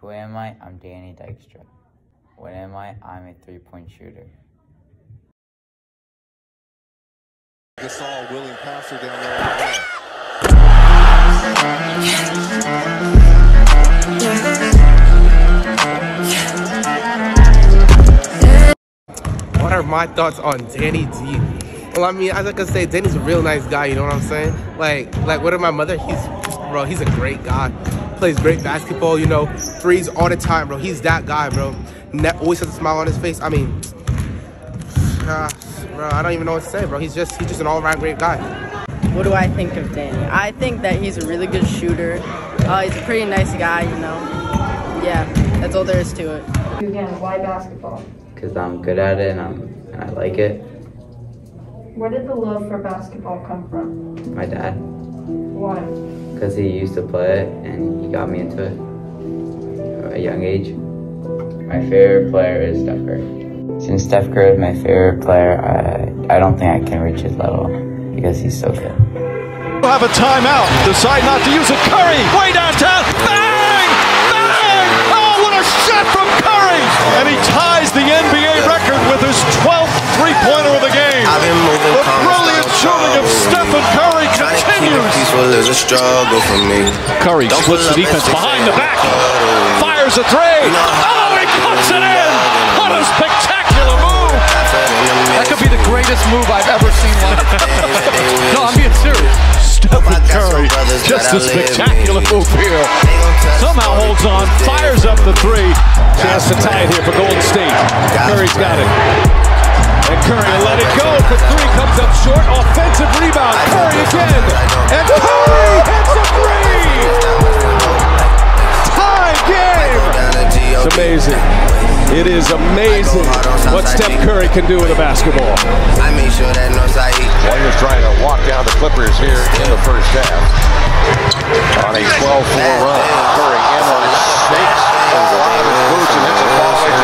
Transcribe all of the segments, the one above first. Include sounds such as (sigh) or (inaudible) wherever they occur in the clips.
Who am I? I'm Danny Dykstra. What am I? I'm a three-point shooter. Gasol willing passer down there. What are my thoughts on Danny D? Well, I mean, as I can say, Danny's a real nice guy. You know what I'm saying? Like, like what of my mother? He's, bro, he's a great guy. Plays great basketball. You know, threes all the time, bro. He's that guy, bro. Ne- always has a smile on his face. I mean, (sighs) bro, I don't even know what to say, bro. He's just, he's just an all-around great guy. What do I think of Danny? I think that he's a really good shooter. Uh, he's a pretty nice guy, you know. Yeah, that's all there is to it. Again, why basketball? Because I'm good at it and, I'm, and I like it. Where did the love for basketball come from? My dad. Why? Because he used to play it and he got me into it at a young age. My favorite player is Steph Curry. Since Steph Curry is my favorite player, I, I don't think I can reach his level because he's so good. We'll have a timeout. Decide not to use it. Curry, continues. is a struggle for me. Curry Don't splits the defense behind the back. "Oh, Fires a three. You know how Oh, he puts it in. What a spectacular move. I fell in the That could be the greatest move I've ever seen live. (laughs) no, I'm being serious. Stephen I got some Curry, just a that I live spectacular move here. They gon' test Somehow holds on, fires up the three. Chance to tie it here for Golden State. Curry's got it. And Curry let it go for three. Comes up short. Offensive rebound. Curry again. And Curry hits a three. It is amazing what Steph Curry can do with a basketball. I made sure that Northside Warriors trying to walk down the Clippers here in the first half. On a 12-4 run, Curry in on his snakes and of his boots and hits a fallaway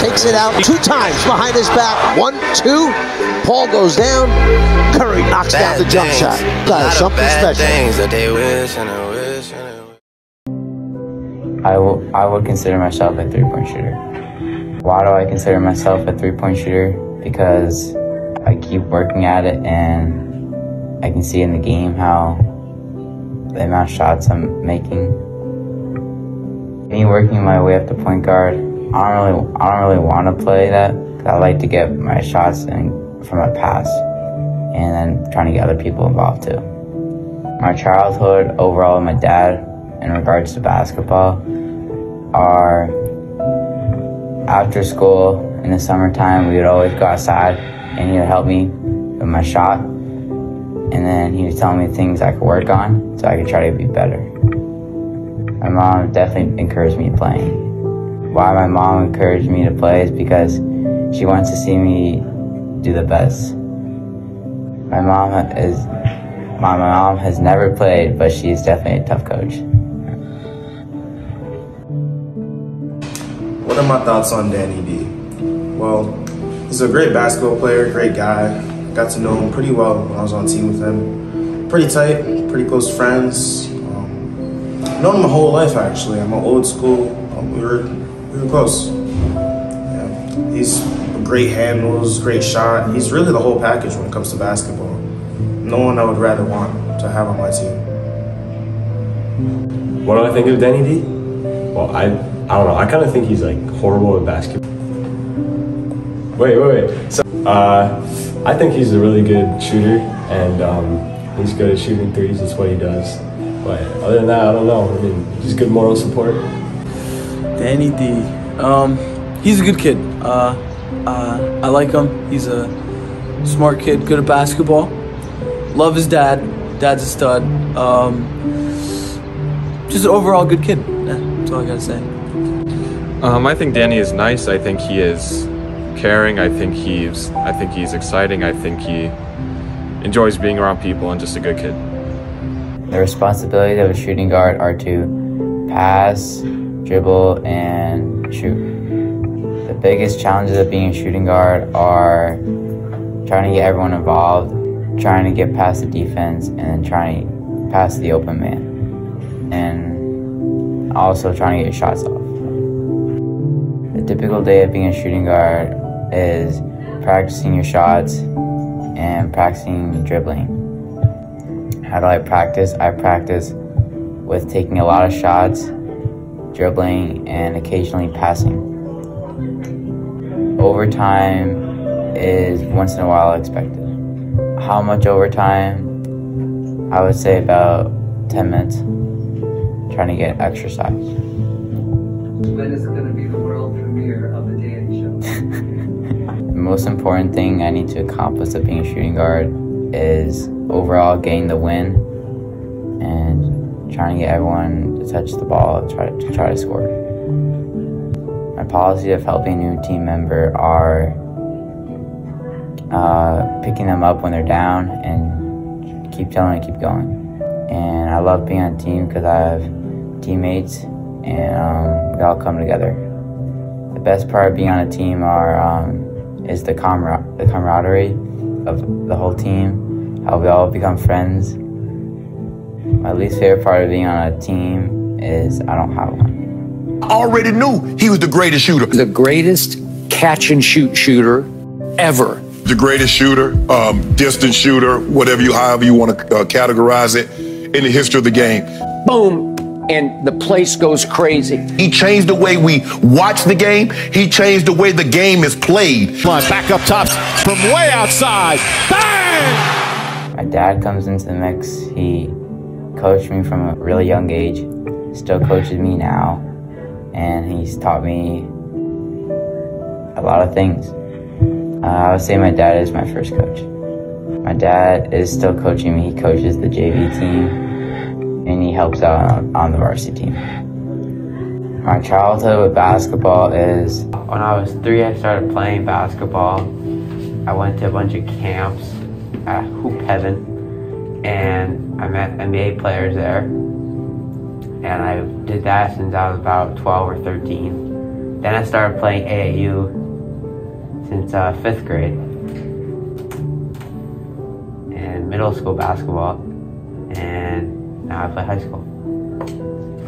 takes it out two times behind his back. One, two. Paul goes down. Curry knocks down the jump shot. Got something special. I will, I would consider myself a three-point shooter. Why do I consider myself a three-point shooter? Because I keep working at it and I can see in the game how the amount of shots I'm making. Me working my way up to point guard, I don't really, I don't really want to play that. I like to get my shots in from my pass and then trying to get other people involved too. My childhood overall, my dad, in regards to basketball, are after school in the summertime, we would always go outside and he would help me with my shot. And then he would tell me things I could work on so I could try to be better. My mom definitely encouraged me playing. Why my mom encouraged me to play is because she wants to see me do the best. My mom is my mom has never played, but she's definitely a tough coach. What are my thoughts on Danny D? Well, he's a great basketball player, great guy. Got to know him pretty well when I was on team with him. Pretty tight, pretty close friends. Um, known him my whole life actually. I'm an old school. Um, we were we were close. Yeah. He's great handles, great shot. He's really the whole package when it comes to basketball. No one I would rather want to have on my team. What do I think of Danny D? Well, I I don't know. I kind of think he's like horrible at basketball. Wait, wait, wait. So, uh, I think he's a really good shooter, and um, he's good at shooting threes. That's what he does. But other than that, I don't know. I mean, he's good moral support. Danny D. Um, he's a good kid. Uh, uh, I like him. He's a smart kid, good at basketball. Love his dad. Dad's a stud. Um, just an overall good kid. Yeah, that's all I gotta say. Um, I think Danny is nice. I think he is caring. I think he's I think he's exciting. I think he enjoys being around people and just a good kid. The responsibilities of a shooting guard are to pass, dribble, and shoot. The biggest challenges of being a shooting guard are trying to get everyone involved, trying to get past the defense, and trying to pass the open man. And also trying to get shots off. Typical day of being a shooting guard is practicing your shots and practicing dribbling. How do I practice? I practice with taking a lot of shots, dribbling, and occasionally passing. Overtime is once in a while expected. How much overtime? I would say about 10 minutes. Trying to get exercise. Most important thing I need to accomplish at being a shooting guard is overall getting the win and trying to get everyone to touch the ball, try to, to try to score. My policy of helping a new team member are uh, picking them up when they're down and keep telling them to keep going. And I love being on a team because I have teammates and um, we all come together. The best part of being on a team are um, is the camar- the camaraderie of the whole team, how we all become friends. My least favorite part of being on a team is I don't have one. I already knew he was the greatest shooter. The greatest catch and shoot shooter ever. The greatest shooter, um, distance shooter, whatever you, however you want to uh, categorize it, in the history of the game. Boom. And the place goes crazy. He changed the way we watch the game. He changed the way the game is played. Come on, back up top from way outside. Bang! My dad comes into the mix. He coached me from a really young age, still coaches me now, and he's taught me a lot of things. Uh, I would say my dad is my first coach. My dad is still coaching me. He coaches the JV team, and he helps out on, on the varsity team. My childhood with basketball is when I was three, I started playing basketball. I went to a bunch of camps at Hoop Heaven, and I met NBA players there. And I did that since I was about 12 or 13. Then I started playing AAU since uh, fifth grade and middle school basketball, now I play high school.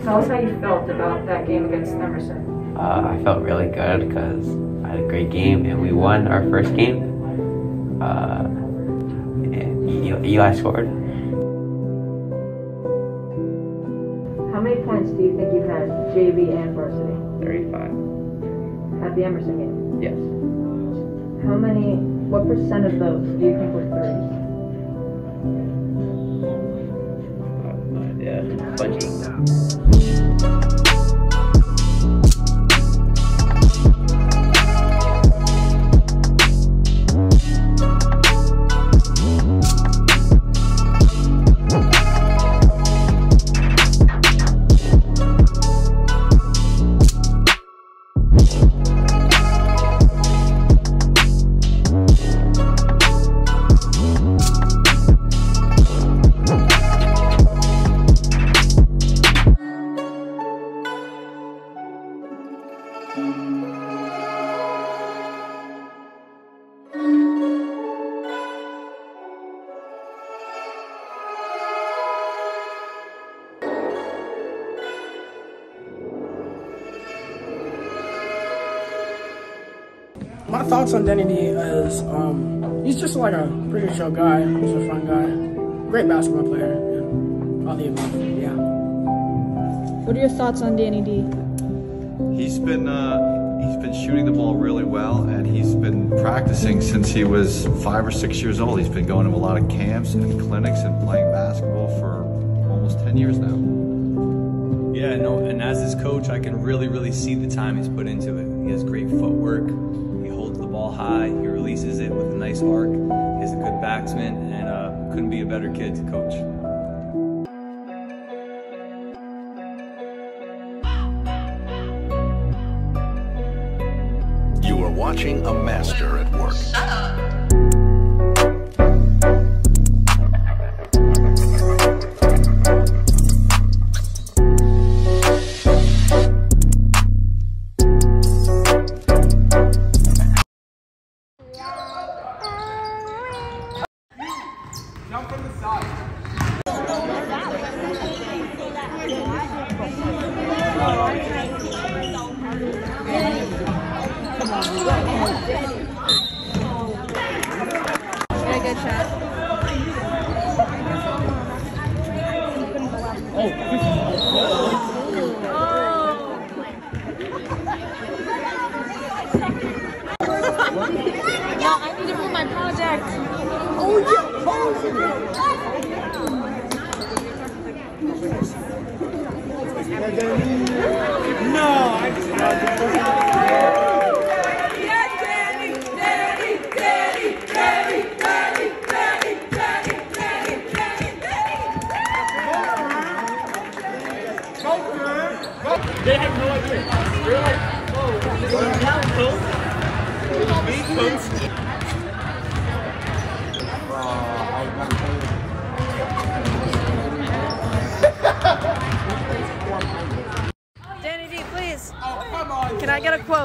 Tell us how you felt about that game against Emerson. Uh, I felt really good because I had a great game and we won our first game. Uh, and Eli scored. How many points do you think you had JV and varsity 35. at the Emerson game? Yes. How many, what percent of those do you think were threes? Yeah, bunch. My thoughts on Danny D is um, he's just like a pretty chill guy. He's a fun guy. Great basketball player. And all the above. Yeah. What are your thoughts on Danny D? He's been uh, he's been shooting the ball really well, and he's been practicing since he was five or six years old. He's been going to a lot of camps and clinics and playing basketball for almost ten years now. Yeah, no, and as his coach, I can really, really see the time he's put into it. He has great footwork. He holds the ball high. He releases it with a nice arc. He's a good backsman, and uh, couldn't be a better kid to coach. You are watching a master at work.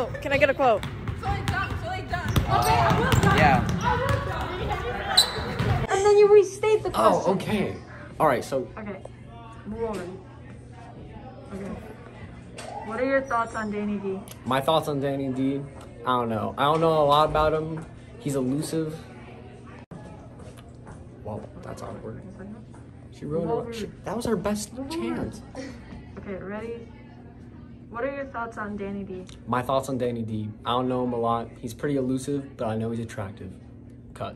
Quote? Can I get a quote? Yeah. And then you restate the oh, question. Oh, okay. All right, so Okay. Move over. Okay. What are your thoughts on Danny D? my thoughts on Danny D. I don't know. I don't know a lot about him. He's elusive. Well, that's awkward. She wrote Move it. She, that was our best chance. Okay, ready? What are your thoughts on Danny D? My thoughts on Danny D. I don't know him a lot. He's pretty elusive, but I know he's attractive. Cut.